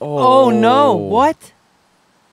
Oh, no! Oh. What?